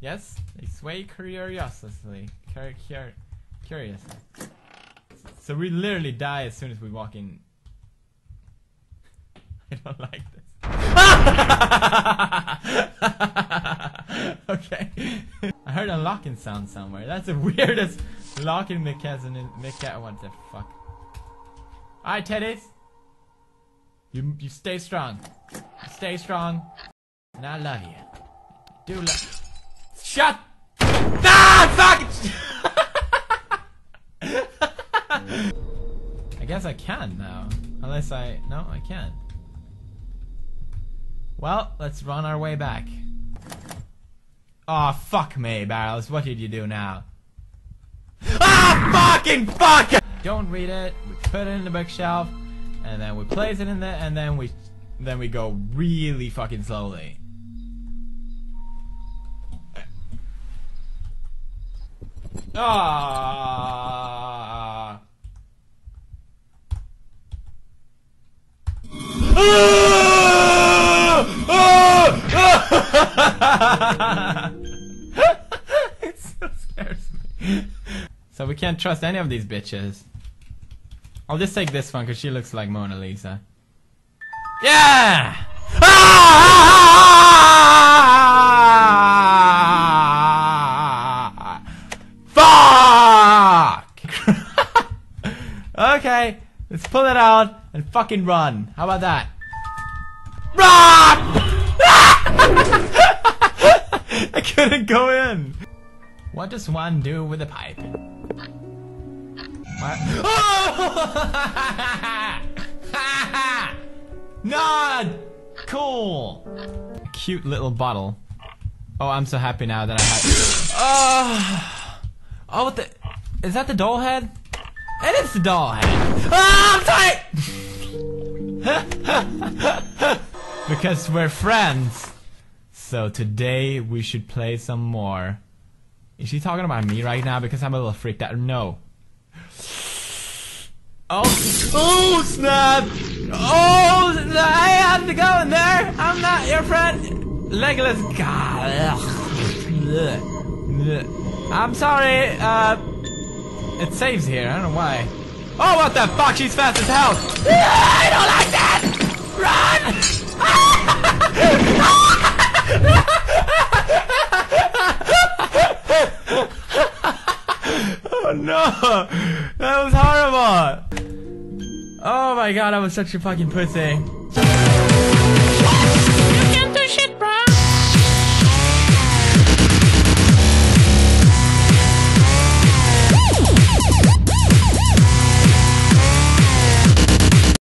Yes, they sway curiously. Cur cur curious. So we literally die as soon as we walk in. I don't like this. okay. I heard a locking sound somewhere. That's the weirdest locking mechanism. Mecha what the fuck? Alright, teddies. You you stay strong. Stay strong. And I love you. Do love. Shut. Ah, fuck. I guess I can now. Unless I no, I can't. Well, let's run our way back. Aw, oh, fuck me, Barrels. What did you do now? Ah, fucking fuck! Don't read it. We put it in the bookshelf, and then we place it in there, and then we, then we go really fucking slowly. Ah. Ah! Ah! it so scares me. So we can't trust any of these bitches. I'll just take this one because she looks like Mona Lisa. Yeah! Ah! Okay, let's pull it out and fucking run. How about that? Run! I couldn't go in. What does one do with a pipe? What? Oh! Nod! Cool! A cute little bottle. Oh, I'm so happy now that I have. Oh! Ah! Oh, what the? Is that the doll head? It is the doll head. Oh, I'm tight! because we're friends. So today we should play some more. Is she talking about me right now? Because I'm a little freaked out. No. Oh, oh snap! Oh, I have to go in there. I'm not your friend, Legolas. God. I'm sorry. Uh, it saves here. I don't know why. Oh, what the fuck? She's fast as hell. I don't like that. Run! oh no! That was horrible! Oh my god, I was such a fucking pussy.